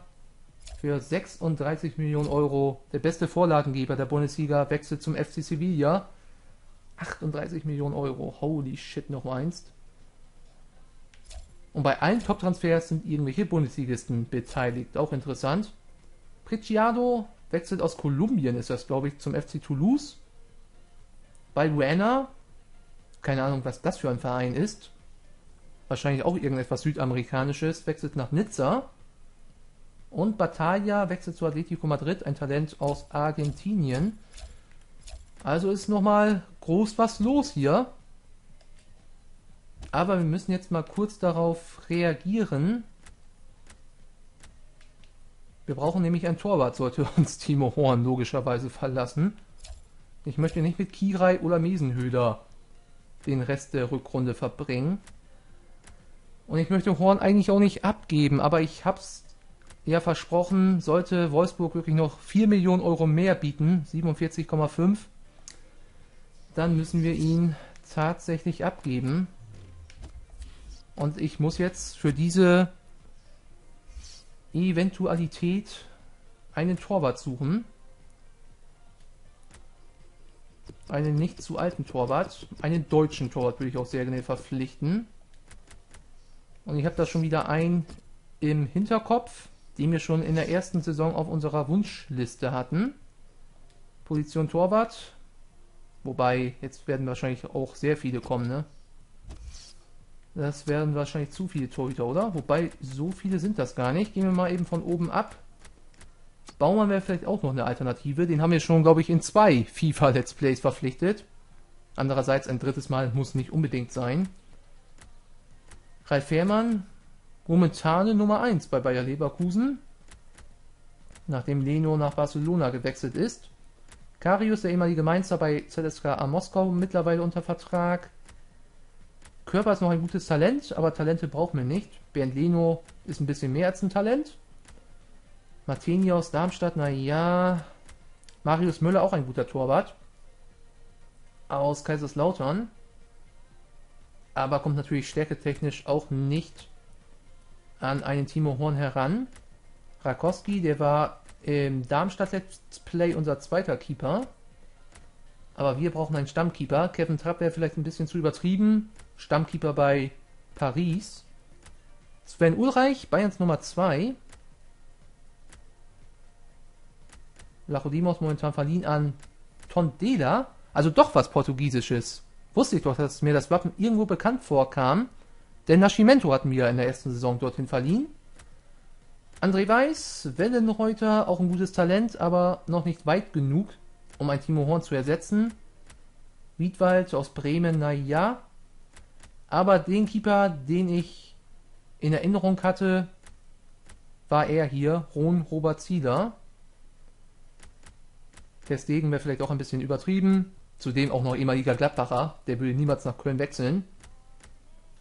für 36 Millionen Euro. Der beste Vorlagengeber der Bundesliga wechselt zum FC Sevilla. 38 Millionen Euro. Holy shit, noch eins. Und bei allen Top-Transfers sind irgendwelche Bundesligisten beteiligt. Auch interessant. Preciado wechselt aus Kolumbien, ist das, glaube ich, zum FC Toulouse. Bei Ruena keine Ahnung, was das für ein Verein ist. Wahrscheinlich auch irgendetwas Südamerikanisches. Wechselt nach Nizza. Und Battaglia wechselt zu Atletico Madrid, ein Talent aus Argentinien. Also ist nochmal groß was los hier. Aber wir müssen jetzt mal kurz darauf reagieren. Wir brauchen nämlich ein Torwart, sollte uns Timo Horn logischerweise verlassen. Ich möchte nicht mit Kirai oder Mesenhöder den Rest der Rückrunde verbringen. Und ich möchte Horn eigentlich auch nicht abgeben, aber ich hab's ja versprochen, sollte Wolfsburg wirklich noch 4 Millionen Euro mehr bieten, 47,5, dann müssen wir ihn tatsächlich abgeben. Und ich muss jetzt für diese Eventualität einen Torwart suchen. Einen nicht zu alten Torwart. Einen deutschen Torwart würde ich auch sehr gerne verpflichten. Und ich habe da schon wieder einen im Hinterkopf, den wir schon in der ersten Saison auf unserer Wunschliste hatten. Position Torwart. Wobei, jetzt werden wahrscheinlich auch sehr viele kommen, ne? Das werden wahrscheinlich zu viele Torhüter, oder? Wobei, so viele sind das gar nicht. Gehen wir mal eben von oben ab. Baumann wäre vielleicht auch noch eine Alternative. Den haben wir schon, glaube ich, in zwei FIFA Let's Plays verpflichtet. Andererseits ein drittes Mal muss nicht unbedingt sein. Ralf Fährmann, momentane Nummer 1 bei Bayer Leverkusen. Nachdem Leno nach Barcelona gewechselt ist. Karius, der ehemalige Mainzer bei ZSKA Moskau, mittlerweile unter Vertrag. Körper ist noch ein gutes Talent, aber Talente brauchen wir nicht. Bernd Leno ist ein bisschen mehr als ein Talent. Martini aus Darmstadt, naja. Marius Müller auch ein guter Torwart. Aus Kaiserslautern. Aber kommt natürlich stärketechnisch auch nicht an einen Timo Horn heran. Rakowski, der war im Darmstadt Let's Play unser zweiter Keeper. Aber wir brauchen einen Stammkeeper. Kevin Trapp wäre vielleicht ein bisschen zu übertrieben. Stammkeeper bei Paris. Sven Ulreich, Bayerns Nummer 2. Lachodimos momentan verliehen an Tondela. Also doch was Portugiesisches. Wusste ich doch, dass mir das Wappen irgendwo bekannt vorkam. Denn Nascimento hatten wir in der ersten Saison dorthin verliehen. André Weiß, Wellenreuter, auch ein gutes Talent, aber noch nicht weit genug, um ein Timo Horn zu ersetzen. Wiedwald aus Bremen, naja. Aber den Keeper, den ich in Erinnerung hatte, war er hier, Ron Robert Zieler. Deswegen wäre vielleicht auch ein bisschen übertrieben. Zudem auch noch ehemaliger Gladbacher, der würde niemals nach Köln wechseln.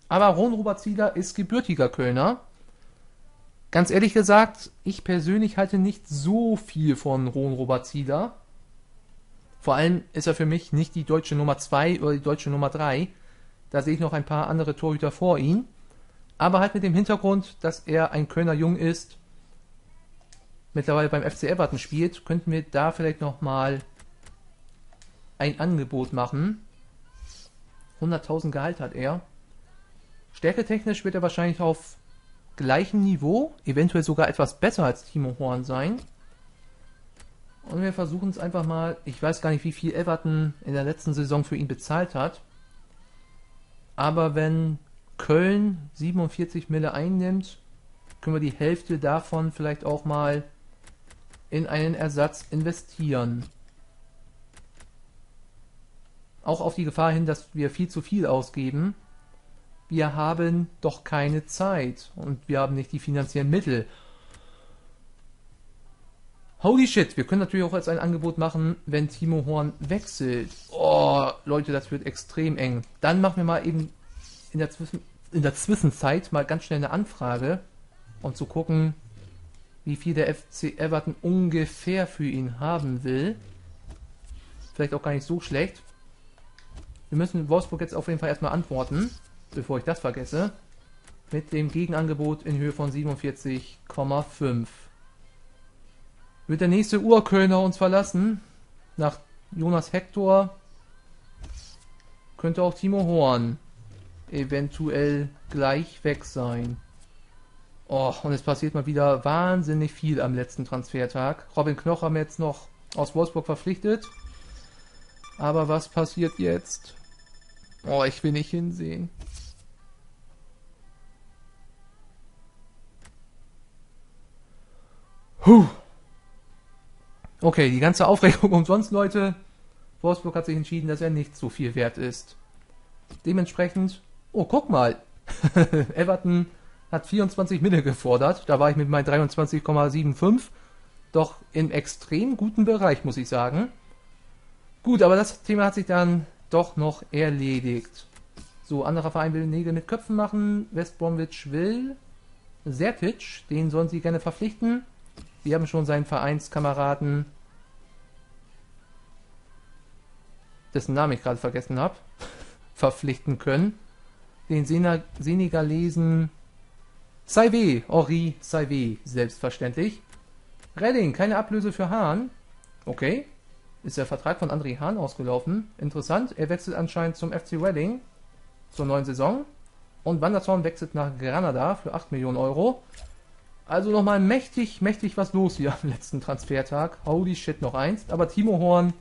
Aber Ron Robert Zieler ist gebürtiger Kölner Ganz ehrlich gesagt, ich persönlich halte nicht so viel von Ron Robert Zieler. Vor allem ist er für mich nicht die deutsche Nummer 2 oder die deutsche Nummer 3. Da sehe ich noch ein paar andere Torhüter vor ihm. Aber halt mit dem Hintergrund, dass er ein Kölner Jung ist, mittlerweile beim FC Everton spielt, könnten wir da vielleicht nochmal ein Angebot machen. 100.000 Gehalt hat er. Stärketechnisch wird er wahrscheinlich auf gleichen Niveau, eventuell sogar etwas besser als Timo Horn sein. Und wir versuchen es einfach mal. Ich weiß gar nicht, wie viel Everton in der letzten Saison für ihn bezahlt hat. Aber wenn Köln 47 Mille einnimmt, können wir die Hälfte davon vielleicht auch mal in einen Ersatz investieren. Auch auf die Gefahr hin, dass wir viel zu viel ausgeben wir haben doch keine Zeit und wir haben nicht die finanziellen Mittel. Holy shit, wir können natürlich auch als ein Angebot machen, wenn Timo Horn wechselt. Oh, Leute, das wird extrem eng. Dann machen wir mal eben in der, Zwischen in der Zwischenzeit mal ganz schnell eine Anfrage, um zu gucken, wie viel der FC Everton ungefähr für ihn haben will. Vielleicht auch gar nicht so schlecht. Wir müssen Wolfsburg jetzt auf jeden Fall erstmal antworten bevor ich das vergesse, mit dem Gegenangebot in Höhe von 47,5. Wird der nächste Urkölner uns verlassen? Nach Jonas Hector könnte auch Timo Horn eventuell gleich weg sein. Oh, und es passiert mal wieder wahnsinnig viel am letzten Transfertag. Robin Knoch haben wir jetzt noch aus Wolfsburg verpflichtet. Aber was passiert jetzt? Oh, ich will nicht hinsehen. Puh. Okay, die ganze Aufregung umsonst, Leute. Wolfsburg hat sich entschieden, dass er nicht so viel wert ist. Dementsprechend, oh, guck mal. Everton hat 24 Mille gefordert. Da war ich mit meinen 23,75 doch im extrem guten Bereich, muss ich sagen. Gut, aber das Thema hat sich dann doch noch erledigt. So, anderer Verein will Nägel mit Köpfen machen. West Bromwich will Sertic, den sollen sie gerne verpflichten. Sie haben schon seinen Vereinskameraden, dessen Namen ich gerade vergessen habe, verpflichten können. Den Senegalesen Saive, Henri Saive, selbstverständlich. Redding, keine Ablöse für Hahn. Okay. Ist der Vertrag von André Hahn ausgelaufen. Interessant. Er wechselt anscheinend zum FC Reading zur neuen Saison. Und Wandertorn wechselt nach Granada für 8 Millionen Euro. Also nochmal mächtig, mächtig was los hier am letzten Transfertag. Holy shit, noch eins. Aber Timo Horn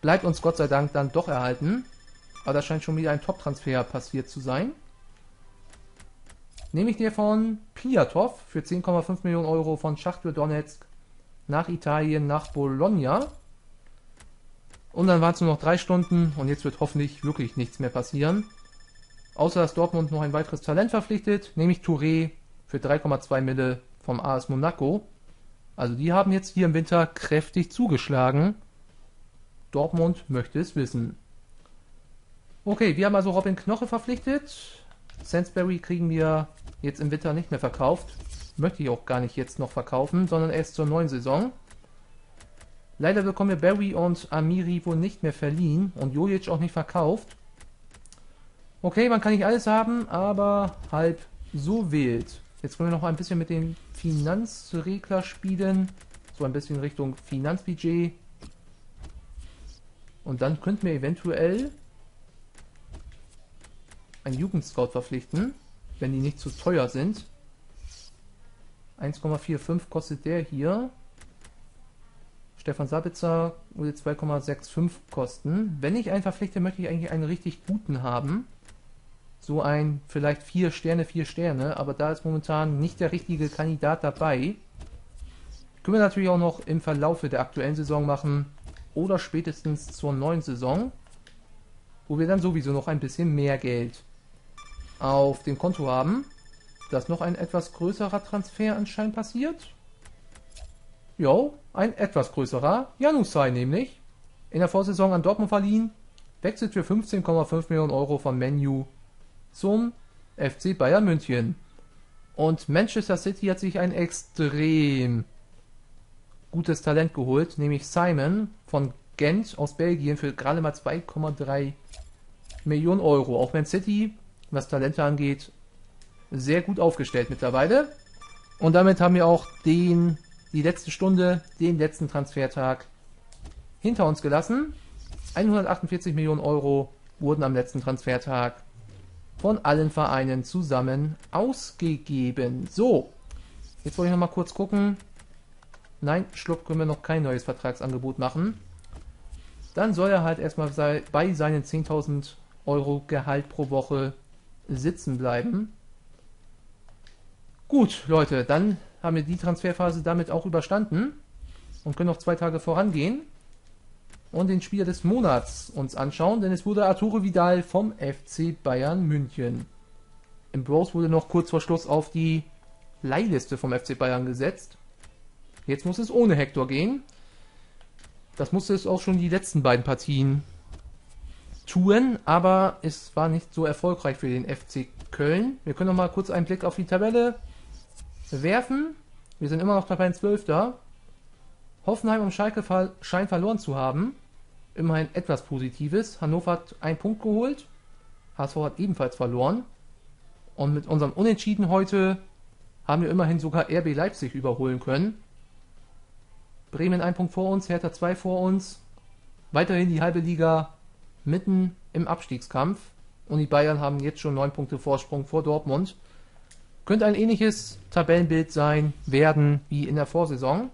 bleibt uns Gott sei Dank dann doch erhalten. Aber da scheint schon wieder ein Top-Transfer passiert zu sein. Nämlich der von Piatov für 10,5 Millionen Euro von Schachtel Donetsk nach Italien, nach Bologna. Und dann waren es nur noch drei Stunden und jetzt wird hoffentlich wirklich nichts mehr passieren. Außer dass Dortmund noch ein weiteres Talent verpflichtet, nämlich Touré für 3,2 Mille vom AS Monaco. Also die haben jetzt hier im Winter kräftig zugeschlagen. Dortmund möchte es wissen. Okay, wir haben also Robin Knoche verpflichtet. Sainsbury kriegen wir jetzt im Winter nicht mehr verkauft. Möchte ich auch gar nicht jetzt noch verkaufen, sondern erst zur neuen Saison. Leider bekommen wir Barry und Amiri wohl nicht mehr verliehen und Jojic auch nicht verkauft. Okay, man kann nicht alles haben, aber halb so wild. Jetzt wollen wir noch ein bisschen mit dem Finanzregler spielen. So ein bisschen Richtung Finanzbudget. Und dann könnten wir eventuell einen Jugendscout verpflichten, wenn die nicht zu teuer sind. 1,45 kostet der hier. Stefan Sabitzer würde 2,65 kosten. Wenn ich einen verpflichte, möchte ich eigentlich einen richtig guten haben. So ein vielleicht 4 Sterne, 4 Sterne, aber da ist momentan nicht der richtige Kandidat dabei. Können wir natürlich auch noch im Verlaufe der aktuellen Saison machen oder spätestens zur neuen Saison, wo wir dann sowieso noch ein bisschen mehr Geld auf dem Konto haben, dass noch ein etwas größerer Transfer anscheinend passiert. Jo, ein etwas größerer. Janusai nämlich. In der Vorsaison an Dortmund verliehen. Wechselt für 15,5 Millionen Euro von Menu zum FC Bayern München. Und Manchester City hat sich ein extrem gutes Talent geholt, nämlich Simon von Gent aus Belgien für gerade mal 2,3 Millionen Euro. Auch Man City was Talente angeht, sehr gut aufgestellt mittlerweile. Und damit haben wir auch den, die letzte Stunde, den letzten Transfertag hinter uns gelassen. 148 Millionen Euro wurden am letzten Transfertag von allen Vereinen zusammen ausgegeben. So, jetzt wollte ich noch mal kurz gucken. Nein, Schlupp können wir noch kein neues Vertragsangebot machen. Dann soll er halt erstmal bei seinen 10.000 Euro Gehalt pro Woche sitzen bleiben. Gut, Leute, dann haben wir die Transferphase damit auch überstanden und können noch zwei Tage vorangehen und den Spieler des Monats uns anschauen, denn es wurde Arturo Vidal vom FC Bayern München. Im Bros wurde noch kurz vor Schluss auf die Leihliste vom FC Bayern gesetzt. Jetzt muss es ohne Hector gehen. Das musste es auch schon die letzten beiden Partien tun, aber es war nicht so erfolgreich für den FC Köln. Wir können noch mal kurz einen Blick auf die Tabelle werfen. Wir sind immer noch dabei in 12. Hoffenheim und Schalke scheinen verloren zu haben. Immerhin etwas Positives. Hannover hat einen Punkt geholt. HSV hat ebenfalls verloren. Und mit unserem Unentschieden heute haben wir immerhin sogar RB Leipzig überholen können. Bremen ein Punkt vor uns, Hertha zwei vor uns. Weiterhin die halbe Liga mitten im Abstiegskampf und die Bayern haben jetzt schon neun Punkte Vorsprung vor Dortmund. Könnte ein ähnliches Tabellenbild sein, werden wie in der Vorsaison.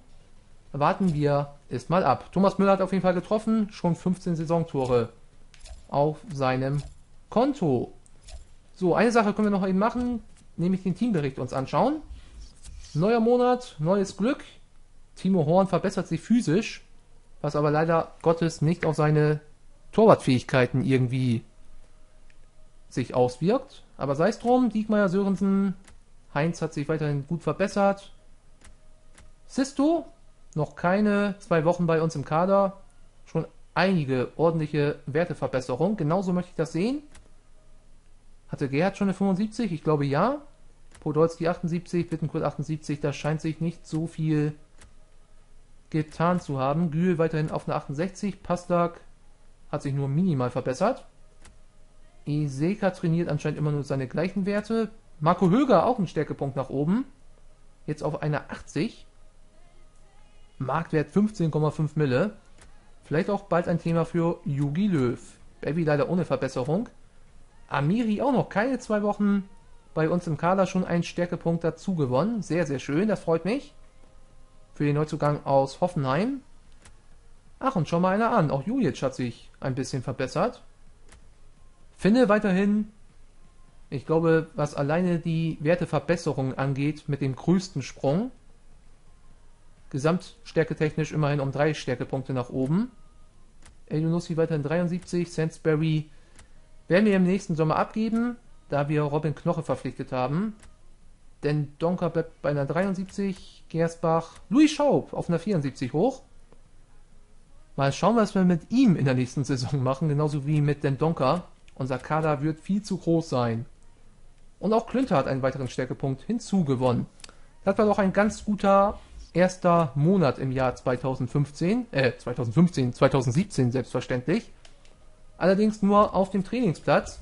Warten wir es mal ab. Thomas Müller hat auf jeden Fall getroffen, schon 15 Saisontore auf seinem Konto. So, eine Sache können wir noch eben machen, nämlich den Teambericht uns anschauen. Neuer Monat, neues Glück. Timo Horn verbessert sich physisch, was aber leider Gottes nicht auf seine Torwartfähigkeiten irgendwie sich auswirkt. Aber sei es drum, Diekmeyer, Sörensen, Heinz hat sich weiterhin gut verbessert. Sisto, noch keine zwei Wochen bei uns im Kader, schon einige ordentliche Werteverbesserungen. Genauso möchte ich das sehen. Hatte Gerhard schon eine 75? Ich glaube ja. Podolski 78, Bittenkurt 78, da scheint sich nicht so viel getan zu haben. Gül weiterhin auf eine 68, Pastak hat sich nur minimal verbessert. Iseka trainiert anscheinend immer nur seine gleichen Werte. Marco Höger auch einen Stärkepunkt nach oben. Jetzt auf eine 80. Marktwert 15,5 Mille. Vielleicht auch bald ein Thema für Yugi Löw. Baby leider ohne Verbesserung. Amiri auch noch keine zwei Wochen bei uns im Kader schon einen Stärkepunkt dazu gewonnen. Sehr, sehr schön, das freut mich. Für den Neuzugang aus Hoffenheim. Ach, und schau mal einer an. Auch Julic hat sich ein bisschen verbessert. Finde weiterhin, ich glaube, was alleine die Werteverbesserung angeht, mit dem größten Sprung. Gesamtstärke technisch immerhin um drei Stärkepunkte nach oben. Elionussi weiterhin 73, Sainsbury werden wir im nächsten Sommer abgeben, da wir Robin Knoche verpflichtet haben. Denn Donker bleibt bei einer 73, Gersbach, Louis Schaub auf einer 74 hoch. Mal schauen, was wir mit ihm in der nächsten Saison machen, genauso wie mit Den Donker. Unser Kader wird viel zu groß sein. Und auch Klünter hat einen weiteren Stärkepunkt hinzugewonnen. Das war doch ein ganz guter erster Monat im Jahr 2015, äh, 2015, 2017 selbstverständlich. Allerdings nur auf dem Trainingsplatz.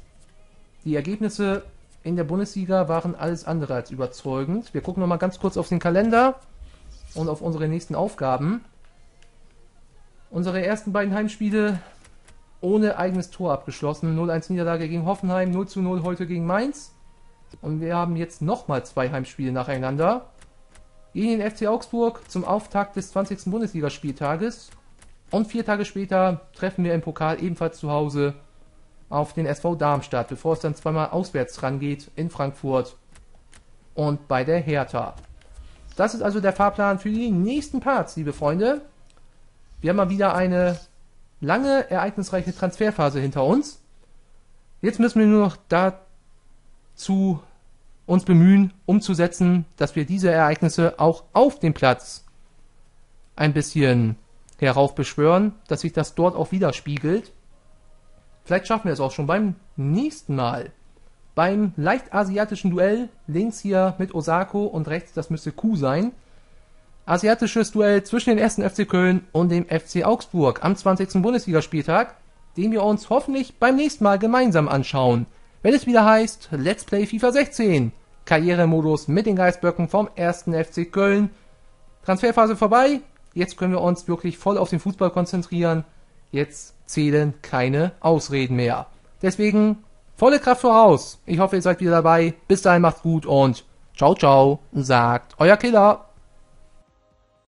Die Ergebnisse in der Bundesliga waren alles andere als überzeugend. Wir gucken nochmal ganz kurz auf den Kalender und auf unsere nächsten Aufgaben. Unsere ersten beiden Heimspiele ohne eigenes Tor abgeschlossen. 0-1 Niederlage gegen Hoffenheim, 0-0 heute gegen Mainz. Und wir haben jetzt nochmal zwei Heimspiele nacheinander gegen den FC Augsburg zum Auftakt des 20. Bundesligaspieltages. Und vier Tage später treffen wir im Pokal ebenfalls zu Hause auf den SV Darmstadt, bevor es dann zweimal auswärts rangeht in Frankfurt und bei der Hertha. Das ist also der Fahrplan für die nächsten Parts, liebe Freunde. Wir haben mal wieder eine lange, ereignisreiche Transferphase hinter uns. Jetzt müssen wir nur noch dazu uns bemühen, umzusetzen, dass wir diese Ereignisse auch auf dem Platz ein bisschen heraufbeschwören, dass sich das dort auch widerspiegelt. Vielleicht schaffen wir es auch schon beim nächsten Mal. Beim leicht asiatischen Duell, links hier mit Osako und rechts, das müsste Q sein. Asiatisches Duell zwischen den ersten FC Köln und dem FC Augsburg am 20. Bundesligaspieltag, den wir uns hoffentlich beim nächsten Mal gemeinsam anschauen, wenn es wieder heißt Let's Play FIFA 16. Karrieremodus mit den Geistböcken vom 1. FC Köln. Transferphase vorbei. Jetzt können wir uns wirklich voll auf den Fußball konzentrieren. Jetzt zählen keine Ausreden mehr. Deswegen volle Kraft voraus. Ich hoffe, ihr seid wieder dabei. Bis dahin macht's gut und ciao, ciao, sagt euer Killer.